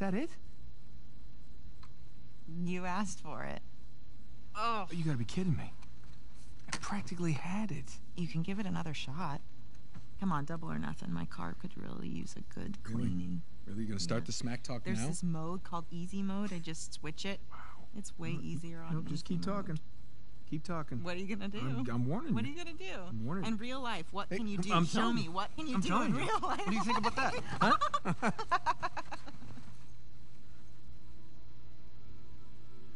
that it? You asked for it. Oh. You gotta be kidding me. I practically had it. You can give it another shot. Come on, double or nothing. My car could really use a good cleaning. Really? You gonna start Yeah. the smack talk There's now? this mode called easy mode. I just switch it. Wow. It's way easier on No, just keep mode. talking. Keep talking. What are you gonna do? I'm, I'm warning what are you. you gonna do? I'm warning In real life, what Hey, can you do? I'm Show me. you. What can you I'm do in you. real life? What do you think about that? Huh?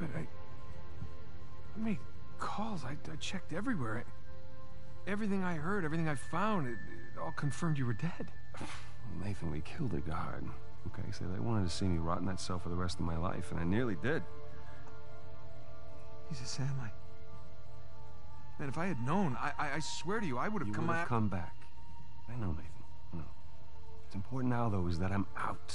Yeah, but I... Made calls. I, I checked everywhere. I, everything I heard, everything I found, it, it all confirmed you were dead. Nathan, we killed a guard. Okay, so they wanted to see me rot in that cell for the rest of my life, and I nearly did. Jesus, Sam, I... Man, if I had known, I, I, I swear to you, I would have You come would have come back. I know, Nathan. I know. What's important now, though, is that I'm out.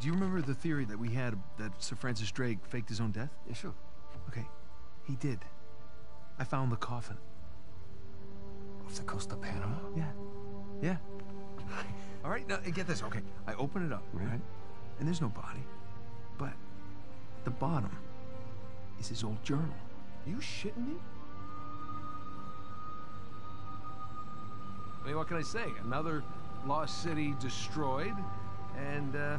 Do you remember the theory that we had that Sir Francis Drake faked his own death? Yeah, sure. Okay, he did. I found the coffin. Off the coast of Panama? Yeah. Yeah. All right, now get this. Okay, I open it up, Right. right? And there's no body. But at the bottom is his old journal. You shitting me? I mean, what can I say? Another lost city destroyed, and uh,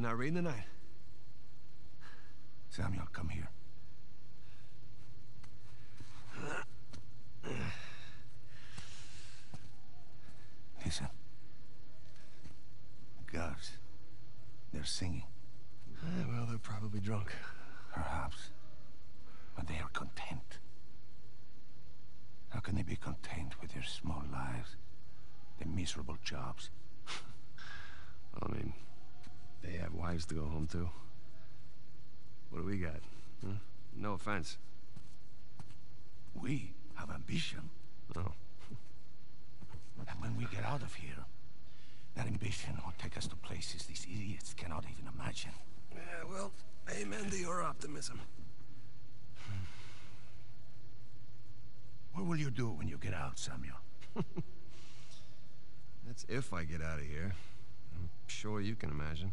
you're not reading tonight? Samuel, come here. Listen. Guards. They're singing. Eh, well, they're probably drunk. Perhaps. But they are content. How can they be content with their small lives? Their miserable jobs? I mean, have wives to go home to. What do we got? Huh? No offense. We have ambition. No. And when we get out of here, that ambition will take us to places these idiots cannot even imagine. Yeah, well, amen to your optimism. What will you do when you get out, Samuel? That's if I get out of here. I'm sure you can imagine.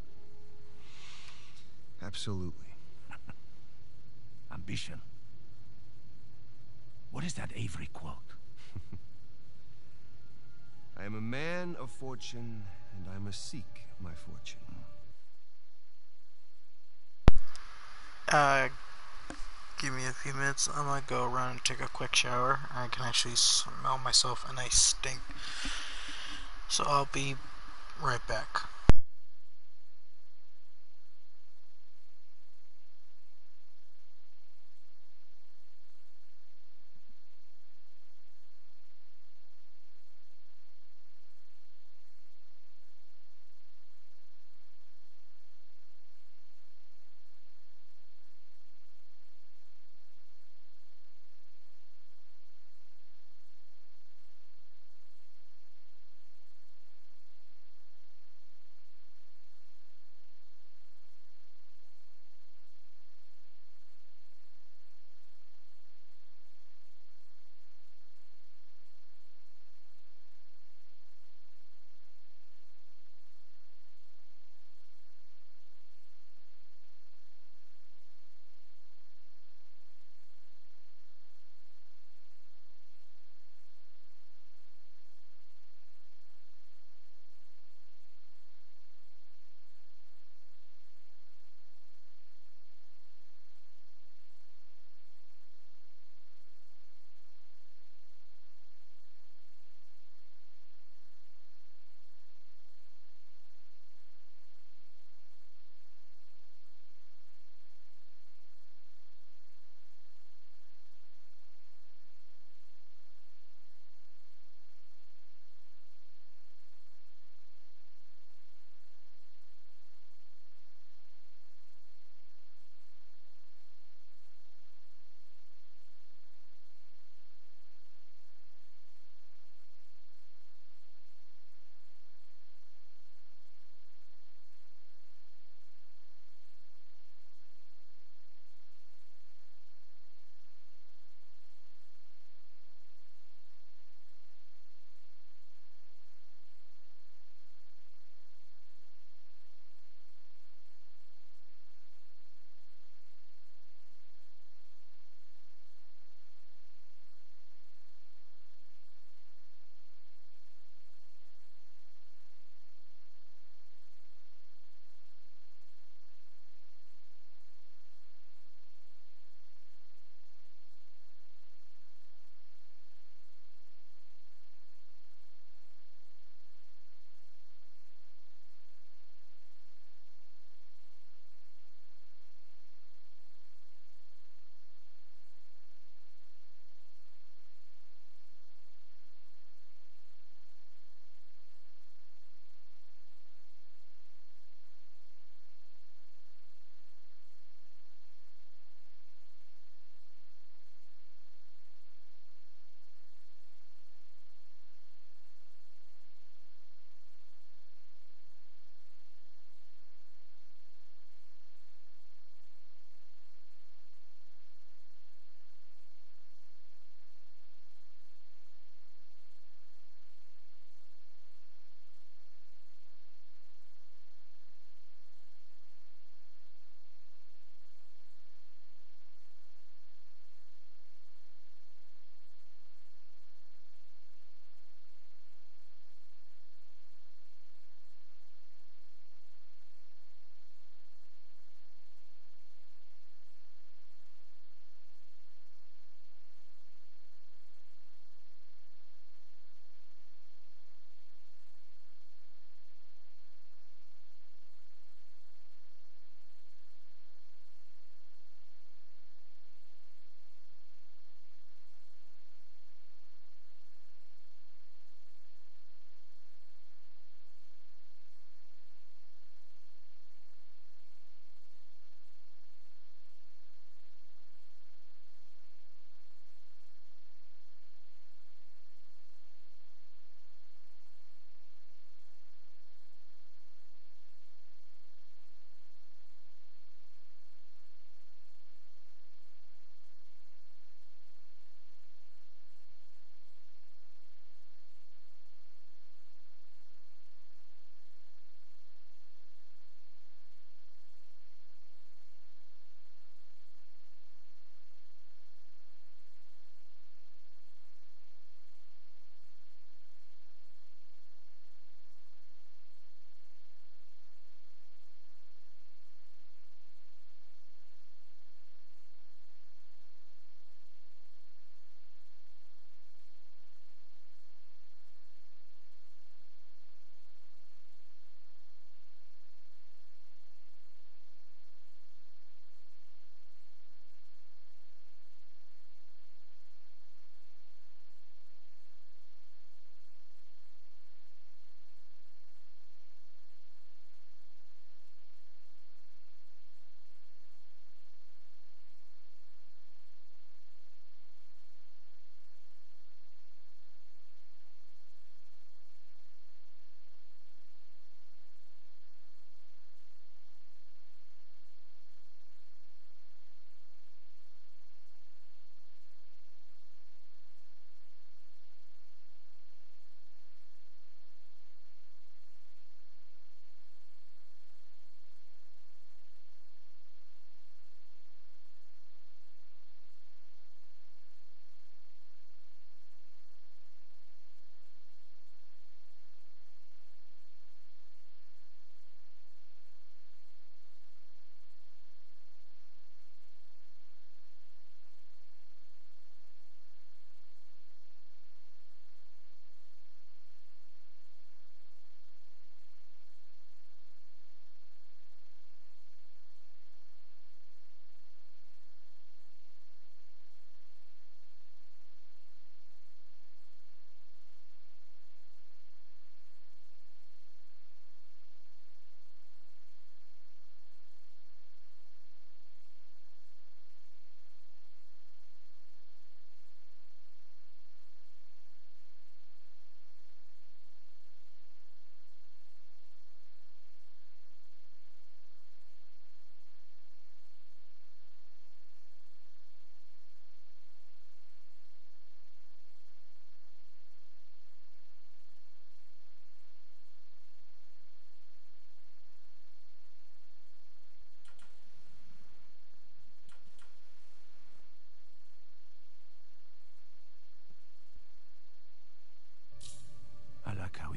Absolutely. Ambition. What is that Avery quote? I am a man of fortune, and I must seek my fortune. Uh, give me a few minutes. I'm gonna go around and take a quick shower. I can actually smell myself and I stink. So I'll be right back.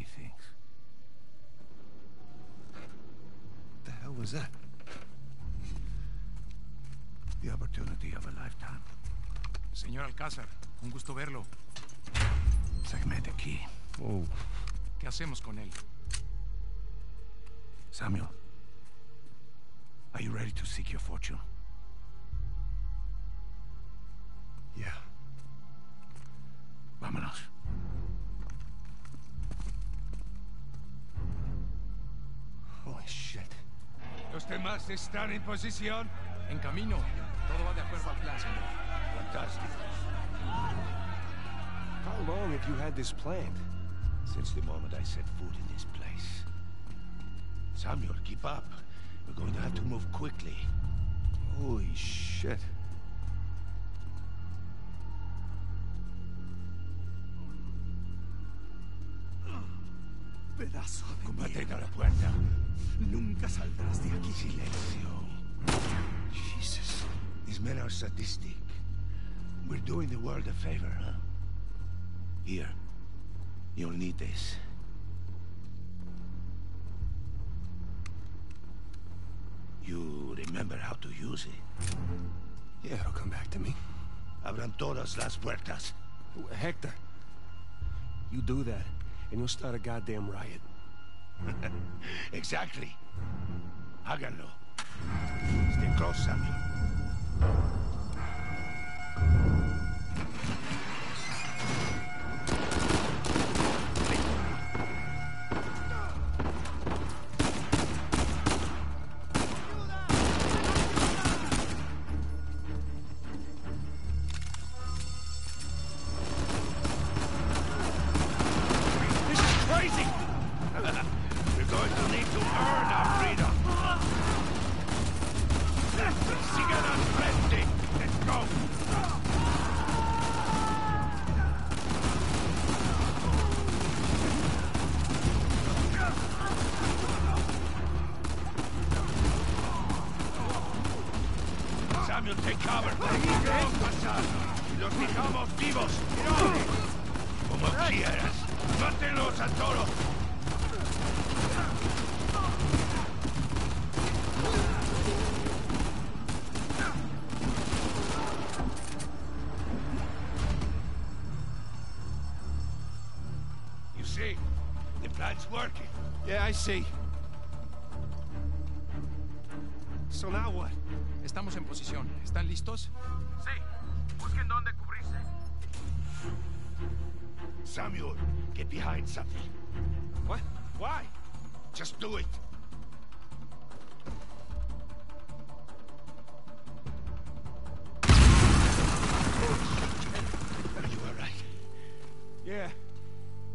Like how he the hell was that? The opportunity of a lifetime. Señor Alcázar, un gusto verlo. Segment the key. Oh, ¿Qué hacemos con él? Samuel, are you ready to seek your fortune? yeah. Vámonos. Los demás están en posición. En camino. Todo va de acuerdo al plan, señor. Fantastic. How long have you had this planned? Since the moment I set foot in this place. Samuel, keep up. We're going to have to move quickly. Holy shit. Nunca saldrás de aquí. Silencio. Jesus. These men are sadistic. We're doing the world a favor, huh? Here. You'll need this. You remember how to use it. Yeah, it'll come back to me. Abran todas las puertas. Hector, you do that, and you'll start a goddamn riot. Exactly. Háganlo. Stay close, Samuel. See. So now what? Estamos en posición. ¿Están listos? Sí, busquen dónde cubrirse. Samuel, get behind something. What? Why? Just do it. Are you all right? Yeah.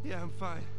Yeah, I'm fine.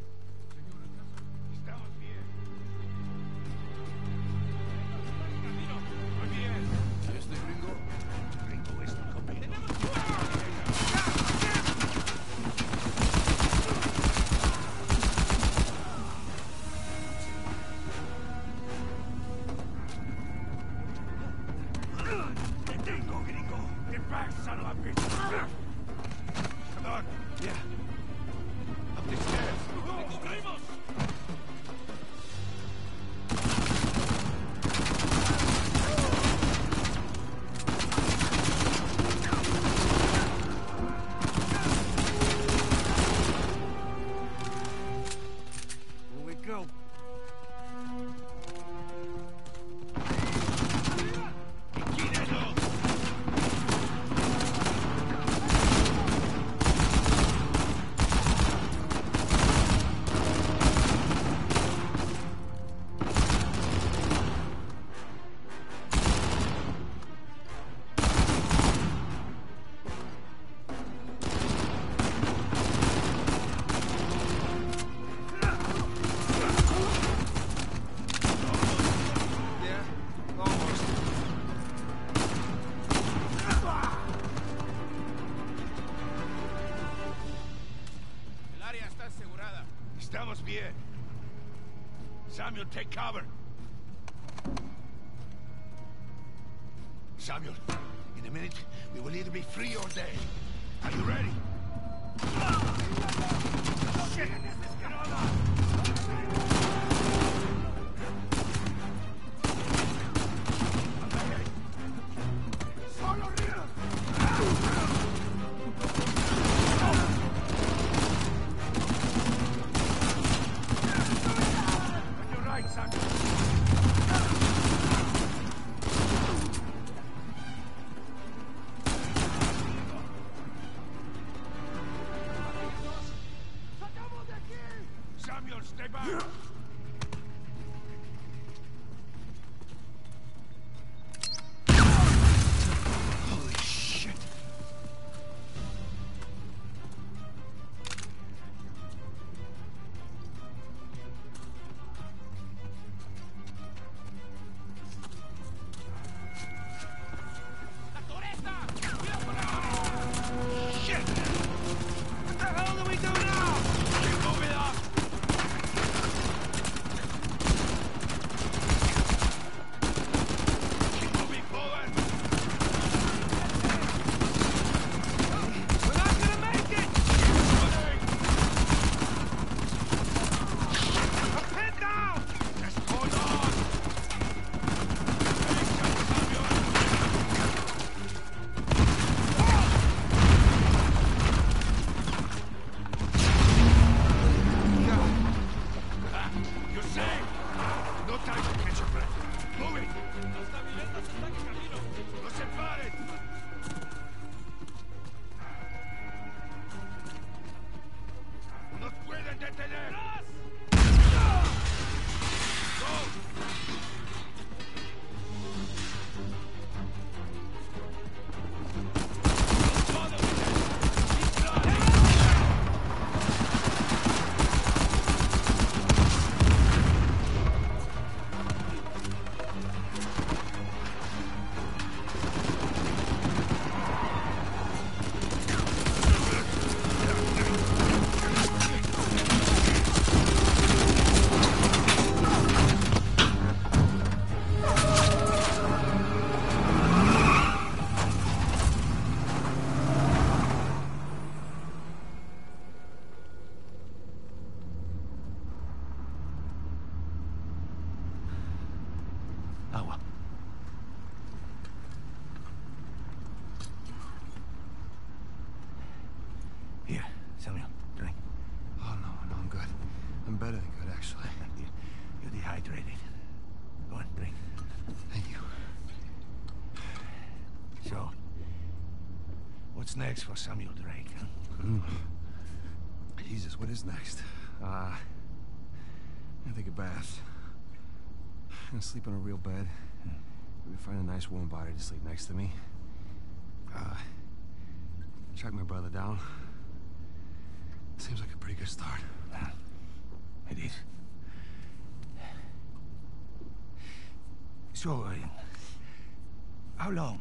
Estamos bien. Samuel, take cover. Samuel, in a minute, we will either be free or dead. Are you ready? Next for Samuel Drake? huh? Jesus, what is next? Uh, I'm gonna take a bath. I'm gonna sleep on a real bed. Maybe find a nice warm body to sleep next to me. Uh, track my brother down. Seems like a pretty good start. It is. So, uh, how long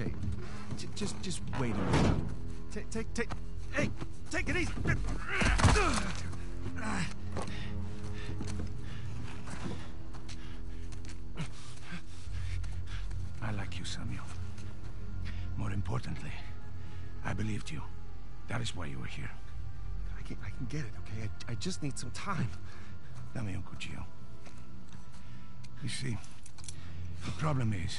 okay. J- just, just wait a minute. Take, take, take. Hey, take it easy. I like you, Samuel. More importantly, I believed you. That is why you were here. I can, I can get it, okay? I, I just need some time. Dame un cuchillo. You see, the problem is,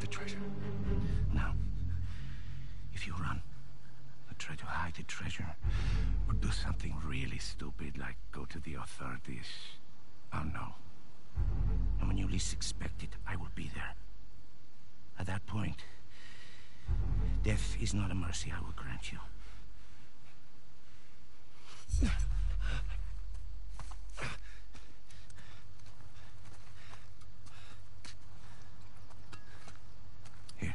The treasure. Now, if you run, or try to hide the treasure, or do something really stupid like go to the authorities, oh, I'll know. And when you least expect it, I will be there. At that point, death is not a mercy I will grant you. Here.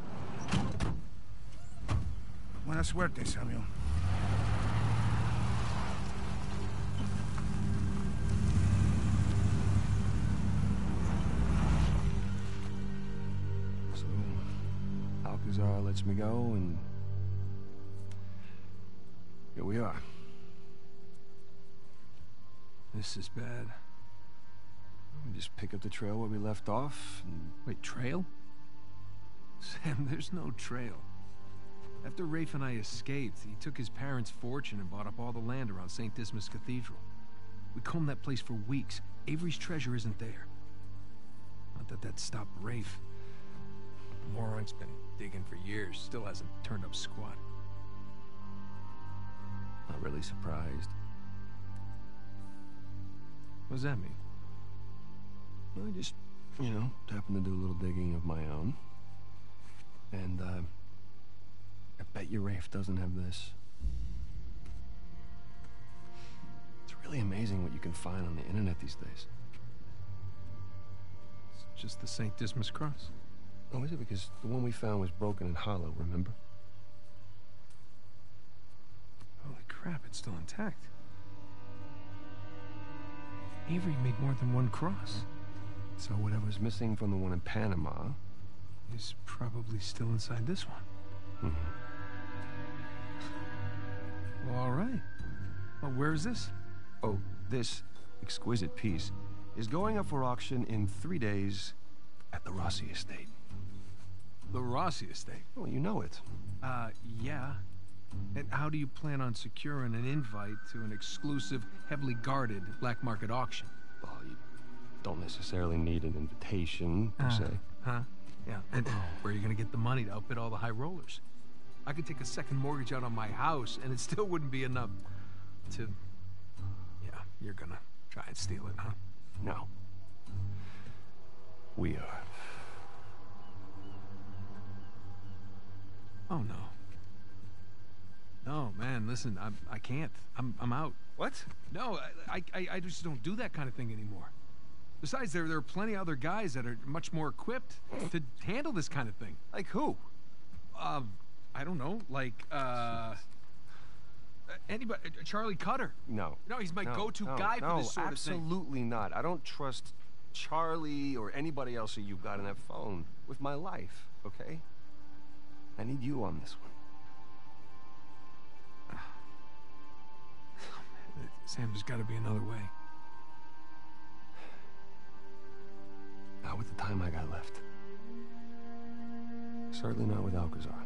Buena suerte, Samuel. So, Alcazar lets me go, and here we are. This is bad. We just pick up the trail where we left off, and Wait, trail? Sam, there's no trail. After Rafe and I escaped, he took his parents' fortune and bought up all the land around St. Dismas Cathedral. We combed that place for weeks. Avery's treasure isn't there. Not that that stopped Rafe. Moron's been digging for years, still hasn't turned up squat. not really surprised. What does that mean? I just, you know, happened to do a little digging of my own. And, uh, I bet your Rafe doesn't have this. It's really amazing what you can find on the internet these days. It's just the St. Dismas cross. Oh, is it? Because the one we found was broken and hollow, remember? Holy crap, it's still intact. Avery made more than one cross. So whatever's missing from the one in Panama. Is probably still inside this one. Mhm. Well, where is this? Oh, this exquisite piece is going up for auction in three days at the Rossi estate. The Rossi estate. Well, you know it. Uh, yeah. And how do you plan on securing an invite to an exclusive, heavily guarded black market auction? Well, you don't necessarily need an invitation, per Ah. se. Huh? Yeah. And where are you going to get the money to outbid all the high rollers? I could take a second mortgage out on my house, and it still wouldn't be enough to. Yeah, you're gonna try and steal it, huh? No. We are. Oh no. No, man. Listen, I'm, I can't. I'm, I'm out. What? No, I, I, I just don't do that kind of thing anymore. Besides, there, there are plenty of other guys that are much more equipped to handle this kind of thing. Like who? Um, I don't know, like, uh, anybody, uh, Charlie Cutter. No. No, he's my No, go-to no, guy for this sort of thing. absolutely not. I don't trust Charlie or anybody else that you've got on that phone with my life, okay? I need you on this one. Sam, there's got to be another way. Not with the time I got left. Certainly not with Alcazar.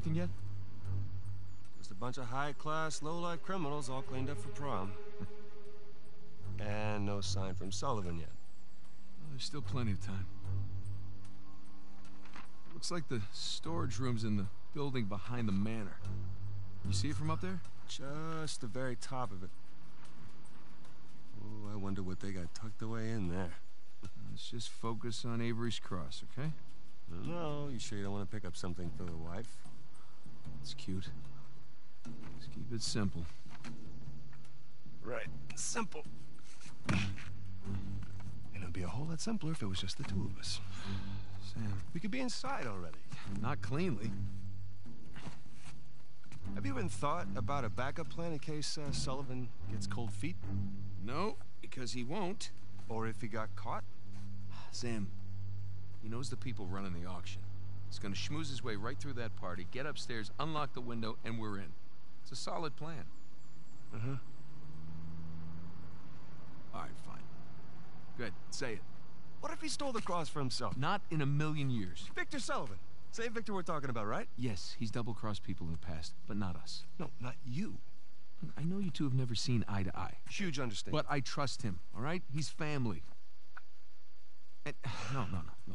Anything yet? Just a bunch of high-class, low-life criminals all cleaned up for prom. and no sign from Sullivan yet. Well, there's still plenty of time. Looks like the storage room's in the building behind the manor. You see it from up there? Just the very top of it. Oh, I wonder what they got tucked away in there. Let's just focus on Avery's Cross, okay? No, you sure you don't want to pick up something for the wife? It's cute. Just keep it simple. Right. Simple. And it'd be a whole lot simpler if it was just the two of us. Sam, We could be inside already. not cleanly. Have you even thought about a backup plan in case uh, Sullivan gets cold feet? No, because he won't. Or if he got caught? Sam, He knows the people running the auction. He's gonna schmooze his way right through that party, get upstairs, unlock the window, and we're in. It's a solid plan. Uh-huh. All right, fine. Good, say it. What if he stole the cross for himself? Not in a million years. Victor Sullivan. Same Victor we're talking about, right? Yes, he's double-crossed people in the past, but not us. No, not you. I know you two have never seen eye to eye, Huge understanding. but I trust him, all right? He's family. And, no, no, no, no.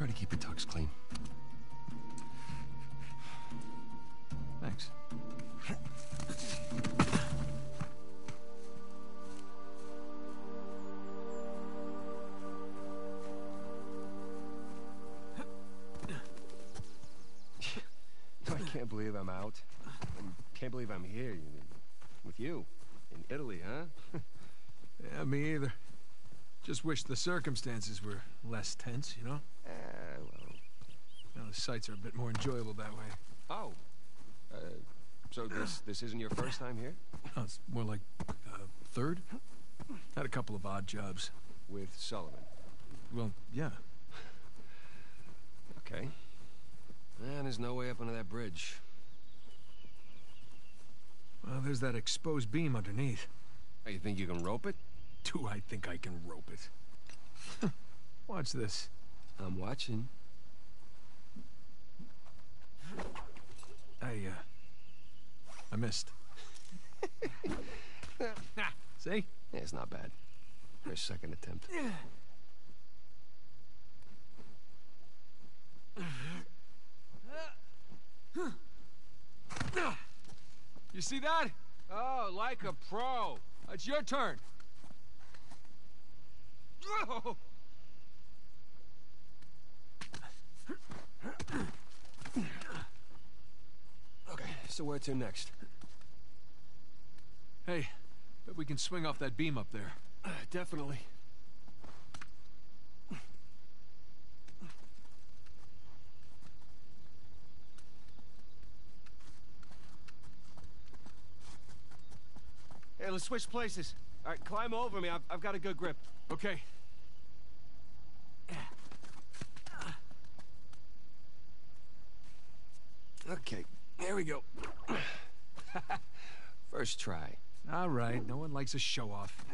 Try to keep your tux clean. Thanks. I can't believe I'm out. I can't believe I'm here with you in Italy, huh? Yeah, me either. Just wish the circumstances were less tense, you know? Eh, well. The sights are a bit more enjoyable that way. Oh. Uh, so this this isn't your first time here No, it's more like uh, third. Had a couple of odd jobs. with Sullivan? Well, yeah. Okay. And there's no way up under that bridge. Well, there's that exposed beam underneath. Oh, you think you can rope it? Do I think I can rope it? Watch this. I'm watching. I, uh... I missed. See? Yeah, it's not bad. For second attempt. You see that? Oh, like a pro. It's your turn. Oh! Okay, so where to next? Hey, bet we can swing off that beam up there. Definitely. Hey, let's switch places. All right, climb over me. I've, I've got a good grip. Okay. Okay, here we go. First try. All right, no one likes a show-off.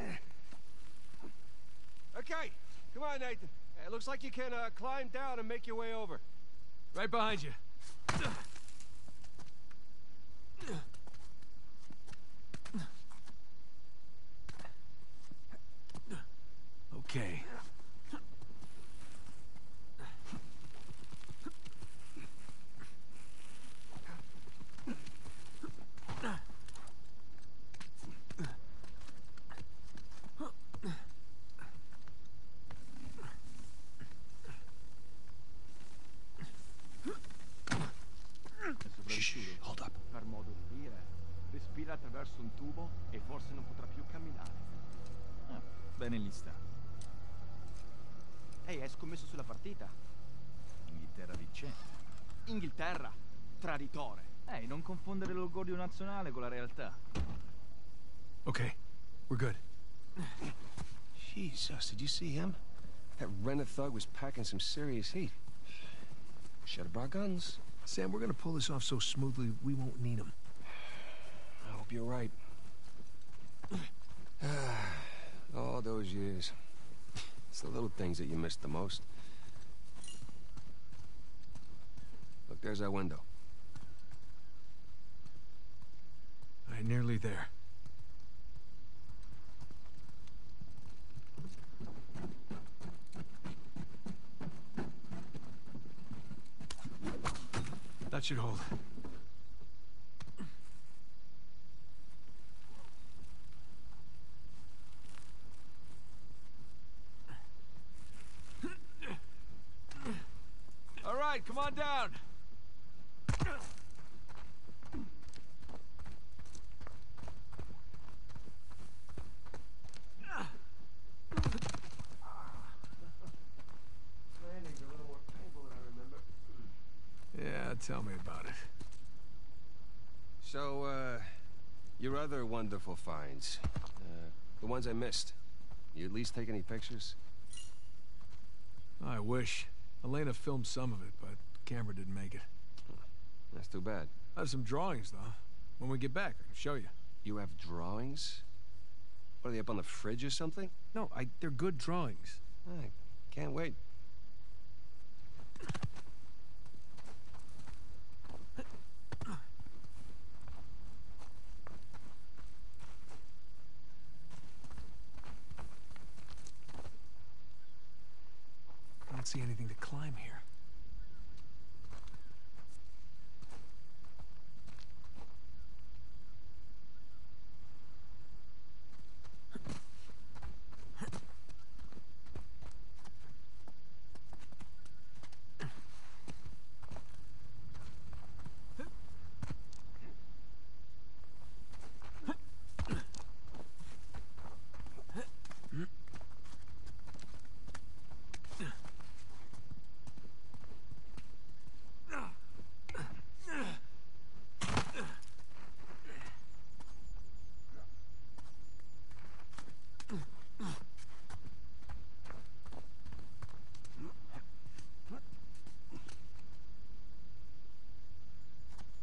Okay, come on, Nathan. It looks like you can uh, climb down and make your way over. Right behind you. Respira attraverso un tubo e forse non potrà più camminare. Ah, bene lista. Ehi, hai scommesso sulla partita? Inghilterra vincente. Inghilterra, traditore. Ehi, non confondere l'orgoglio nazionale con la realtà. Okay, we're good. Jesus, did you see him? That rented thug was packing some serious heat. Should have brought guns. Sam, we're gonna pull this off so smoothly we won't need them. hope you're right. Ah, all those years. It's the little things that you miss the most. Look, there's our window. I'm nearly there. That should hold. Come on down. Landing's a little more painful than I remember. Yeah, tell me about it. So, uh, your other wonderful finds, uh, the ones I missed. You at least take any pictures? I wish. Elena filmed some of it, but the camera didn't make it. That's too bad. I have some drawings, though. When we get back, I can show you. You have drawings? What, are they up on the fridge or something? No, I, they're good drawings. I can't wait. I don't see anything to climb here.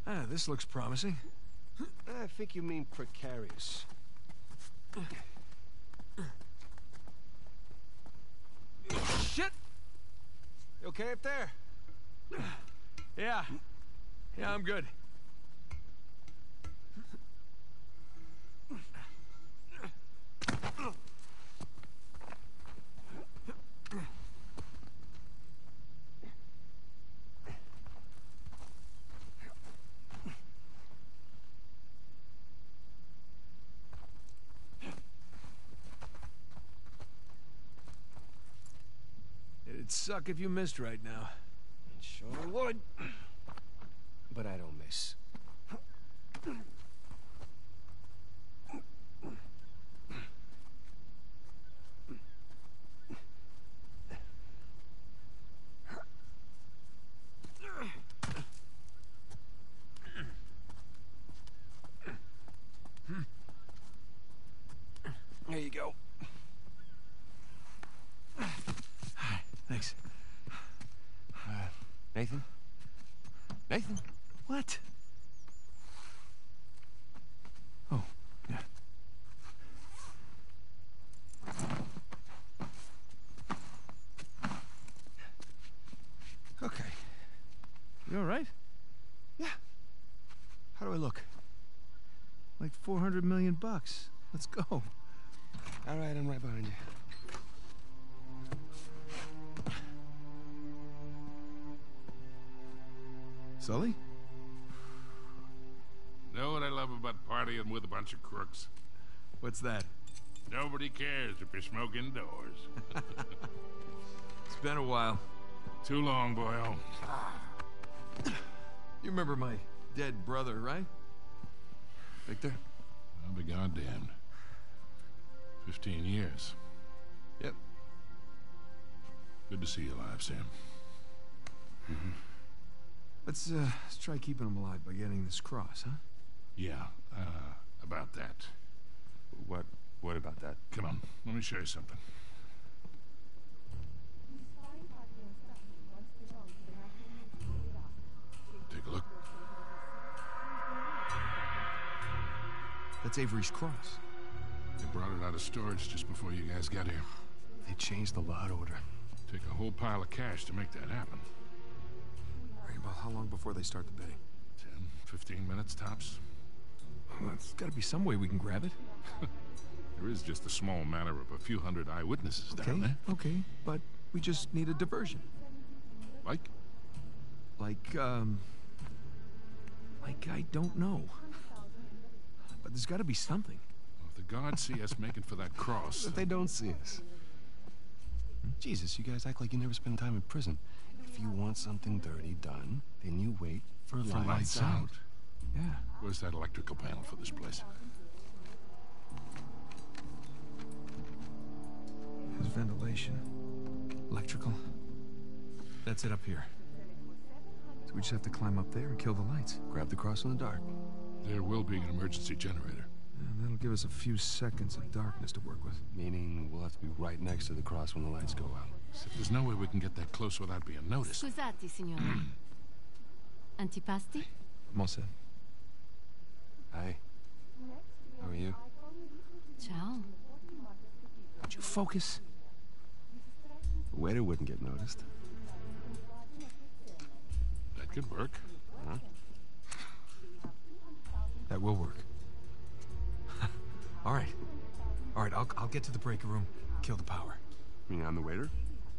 Ah, this looks promising. I think you mean precarious. Shit! You okay up there? Yeah. Yeah, I'm good. It'd suck if you missed right now. It Sure would. But I don't miss. There you go. Thanks. Uh, Nathan? Nathan? What? Oh, yeah. Okay. You all right? Yeah. How do I look? Like 400 million bucks. Let's go. All right, I'm right behind you. Sully? Know what I love about partying with a bunch of crooks? What's that? Nobody cares if you're smoking indoors. It's been a while. Too long, boyo. Ah. You remember my dead brother, right? Victor? I'll goddamned. Fifteen years. Yep. Good to see you alive, Sam. Let's, uh, let's try keeping him alive by getting this cross, huh? Yeah, uh, about that. What? What about that? Come on, let me show you something. That's Avery's cross. They brought it out of storage just before you guys got here. They changed the lot order. Take a whole pile of cash to make that happen. Right, well, how long before they start the bidding? 10, 15 minutes tops. Well, there's got to be some way we can grab it. There is just a small matter of a few hundred eyewitnesses down there. okay, but we just need a diversion. Like? Like, um, Like, I don't know. But there's got to be something. Well, if the guards see us making for that cross, But they don't see us. Jesus, you guys act like you never spend time in prison. If you want something dirty done, then you wait for, for lights, lights out. Yeah. Where's that electrical panel for this place? There's ventilation. Electrical. That's it up here. So we just have to climb up there and kill the lights. Grab the cross in the dark. There will be an emergency generator. And that'll give us a few seconds of darkness to work with. Meaning we'll have to be right next to the cross when the lights go out. Except there's no way we can get that close without being noticed. Scusate, signora. Antipasti? I'm. Hi. How are you? Ciao. Would you focus? The waiter wouldn't get noticed. That could work. Huh? That will work. all right. All right, I'll, I'll get to the breaker room, kill the power. You mean I'm the waiter?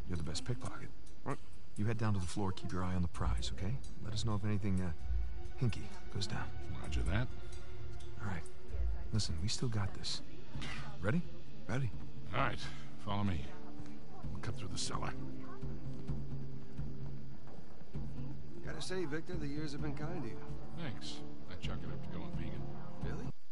You're the best pickpocket. What? You head down to the floor, keep your eye on the prize, okay? Let us know if anything, uh, hinky goes down. Roger that. All right. Listen, we still got this. Ready? Ready. All right, follow me. We'll cut through the cellar. Gotta say, Victor, the years have been kind to you. Thanks. I chuck it up to going vegan. Really?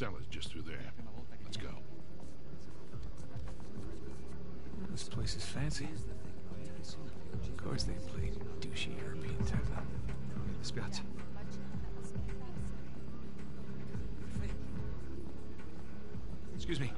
Cellar's just through there. Let's go. This place is fancy. Of course they play douchey European techno. Spiazzi. Excuse me.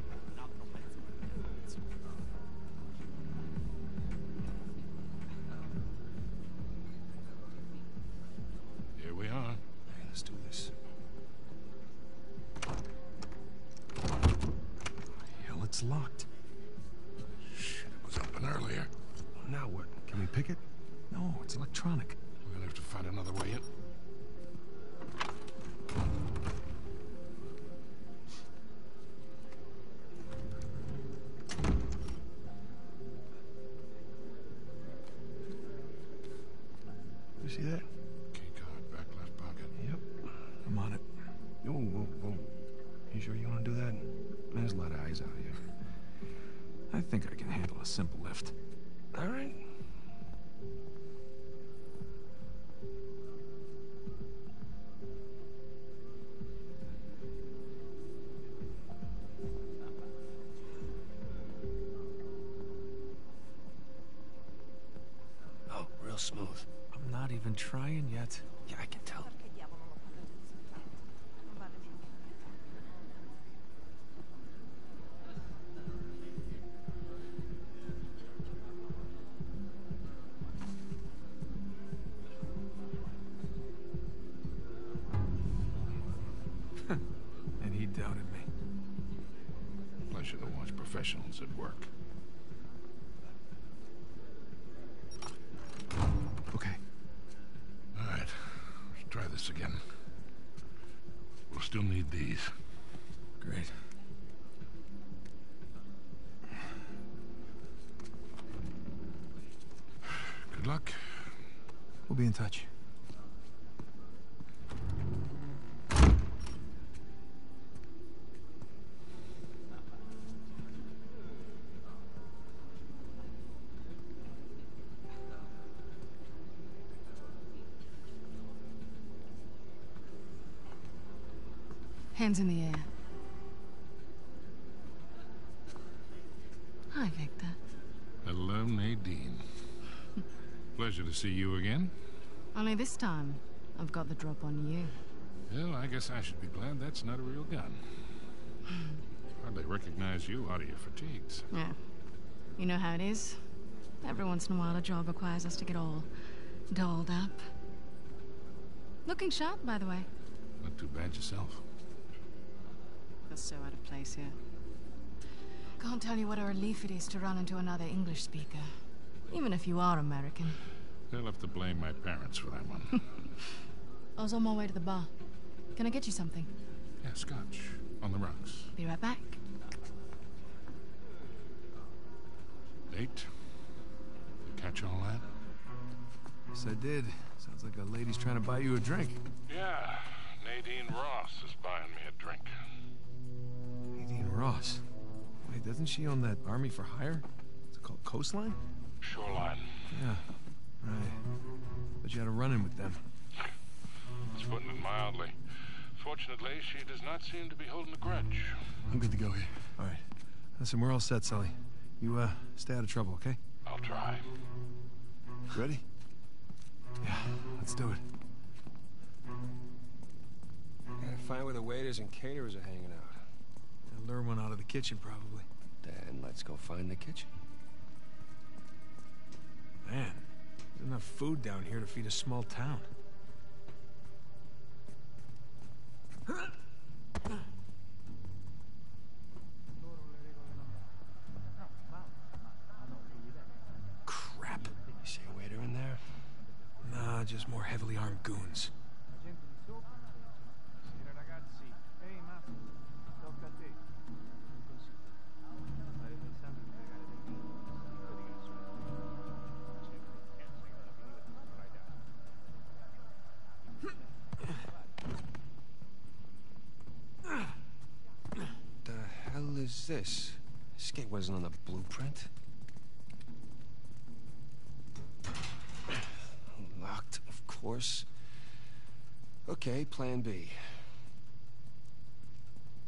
Trying yet. These. Great. Good luck. We'll be in touch. Hands in the air. Hi, Victor. Hello, Nadine. Pleasure to see you again. Only this time, I've got the drop on you. Well, I guess I should be glad that's not a real gun. Hardly recognize you out of your fatigues. Yeah. You know how it is. Every once in a while, a job requires us to get all dolled up. Looking sharp, by the way. Not too bad yourself. Feel so out of place here. Can't tell you what a relief it is to run into another English speaker. Even if you are American. They'll have to blame my parents for that one. I was on my way to the bar. Can I get you something? yeah, scotch. On the rocks. Be right back. Nate? You catch all that? Yes, I did. Sounds like a lady's trying to buy you a drink. Yeah. Nadine Ross Ross. Wait, doesn't she own that Army for Hire? It's called Coastline? Shoreline. Yeah, right. But you had a run-in with them. It's putting it mildly. Fortunately, she does not seem to be holding a grudge. I'm good to go here. All right. Listen, we're all set, Sully. You, uh, stay out of trouble, okay? I'll try. Ready? Yeah, let's do it. Gotta find where the waiters and caterers are hanging out. They'll lure one out of the kitchen, probably. Then let's go find the kitchen. Man, there's enough food down here to feed a small town. Crap. You see a waiter in there? Nah, just more heavily armed goons. The hell is this? This gate wasn't on the blueprint. Locked, of course. Okay, plan B.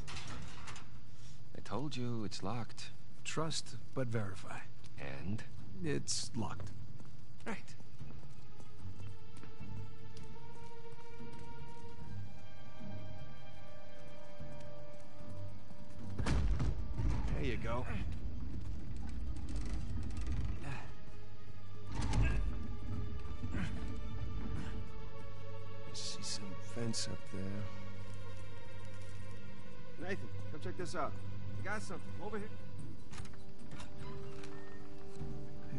I told you it's locked. Trust, but verify. And? It's locked. Right. There you go. This. I got something. Over here.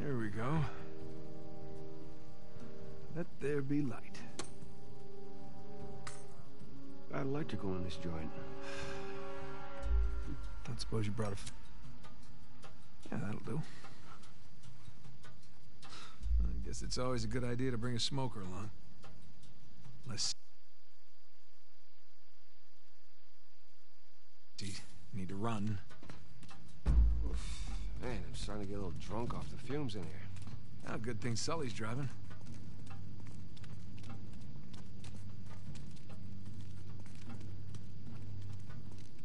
Here we go. Let there be light. Got electrical in this joint. Don't suppose you brought a... yeah, that'll do. I guess it's always a good idea to bring a smoker along. Unless. You need to run. Oof. Man, I'm starting to get a little drunk off the fumes in here. Ah, good thing Sully's driving.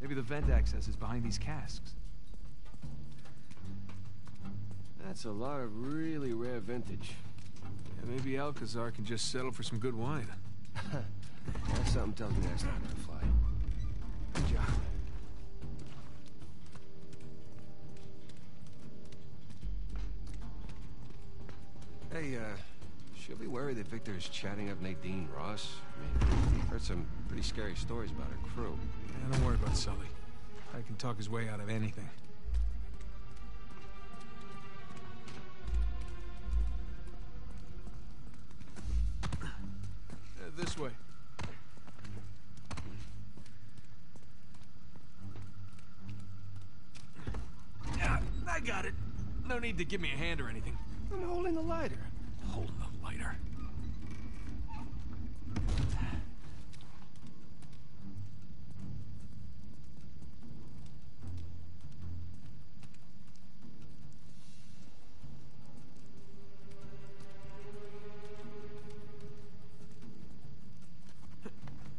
Maybe the vent access is behind these casks. That's a lot of really rare vintage. Yeah, maybe Alcazar can just settle for some good wine. Something tells me that's not gonna Hey, uh, she'll be worried that Victor is chatting up Nadine Ross. I mean, heard some pretty scary stories about her crew. Yeah, don't worry about Sully. I can talk his way out of anything. Uh, this way. I got it. No need to give me a hand or anything. Lighter. Holding the lighter.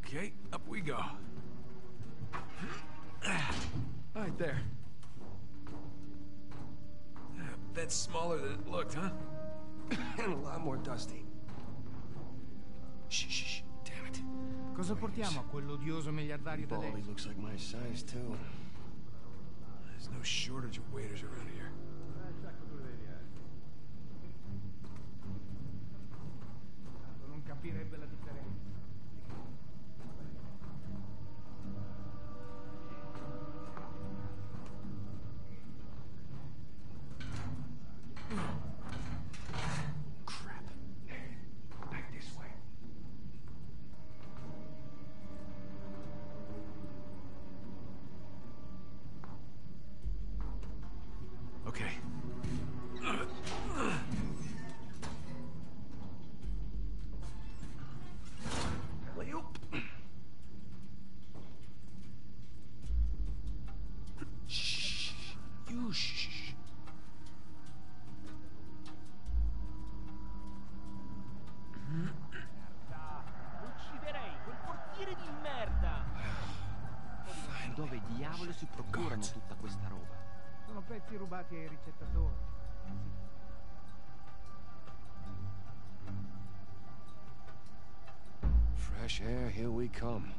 Okay, up we go. Right there. That's smaller than it looked, huh? And a lot more dusty. Shh, shh, shh. Damn it. Cosa portiamo a quell'odioso miliardario Baldy tedesco? looks like my size, too. There's no shortage of waiters around here. Non capirebbe la Fresh air, here we come.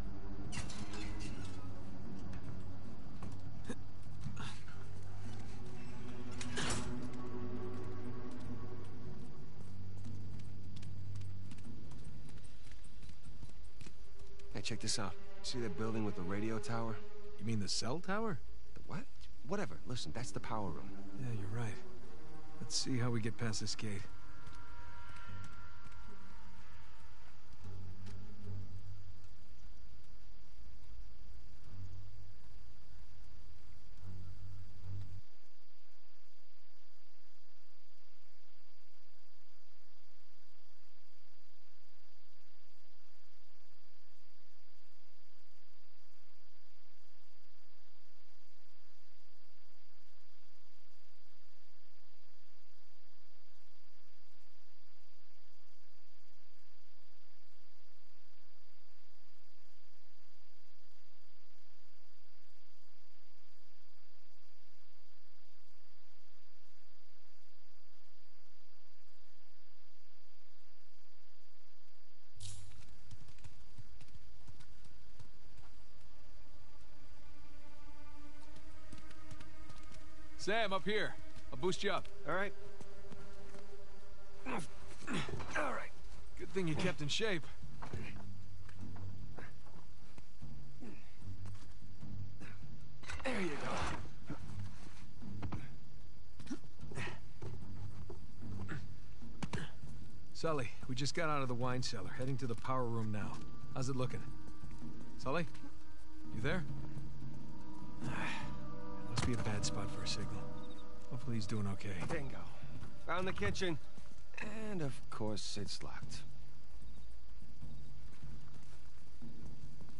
Hey, check this out. See that building with the radio tower? You mean the cell tower? The what? Whatever. Listen, that's the power room. Yeah, you're right. Let's see how we get past this gate. Sam, up here. I'll boost you up. All right. All right. Good thing you kept in shape. There you go. Sully, we just got out of the wine cellar, heading to the power room now. How's it looking? Sully? You there? Must be a bad spot for a signal. Hopefully he's doing okay. Bingo. Found the kitchen. And of course, it's locked.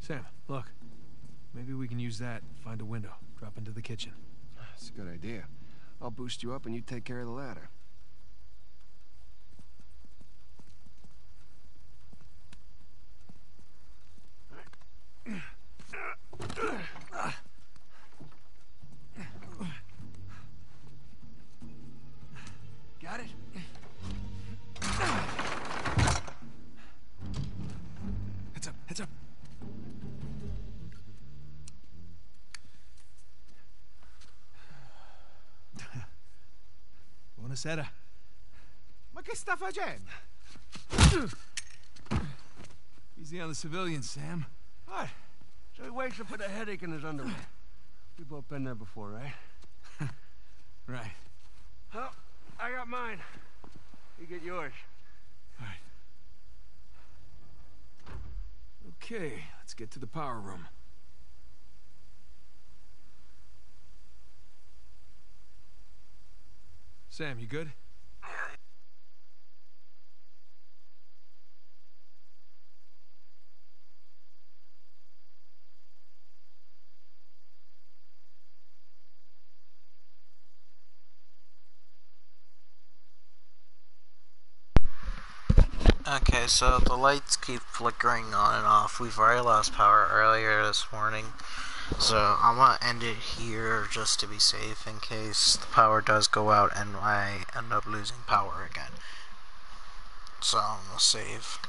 Sam, look. Maybe we can use that, find a window, drop into the kitchen. That's a good idea. I'll boost you up and you take care of the ladder. Buonasera. Ma che sta facendo? Easy on the civilians, Sam. What? So he wakes up with a headache in his underwear. We've both been there before, right? Right. Well, I got mine. You get yours. All right. Okay, let's get to the power room. Sam, you good? Okay, so the lights keep flickering on and off. We've already lost power earlier this morning. So I'm gonna end it here just to be safe in case the power does go out and I end up losing power again. So I'm gonna save.